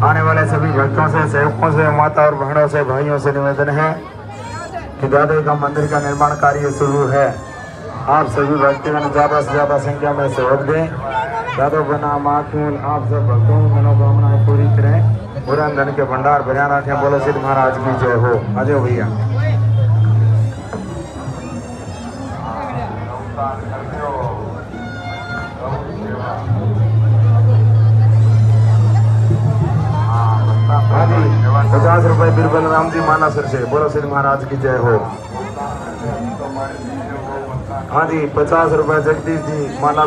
आने वाले सभी भक्तों से, सेवकों से, माता और बहनों से, भाइयों से निवेदन है कि दादे का मंदिर का निर्माण कार्य शुरू है। आप सभी भक्तगण ज़्यादा से ज़्यादा संख्या में सहयोग दें। दादा बना माखून आप सब भक्तों मनोकामना पूरी करें। पूरन धन के भंडार बजाना थे बोलो, सिद्ध महाराज की जय हो। अजय भैया। हाँ पचास रुपए बीरबल राम जी मानासर से। बोलो, सिद्ध महाराज की जय हो। हाँ जी, पचास रुपए जगदीश जी, माना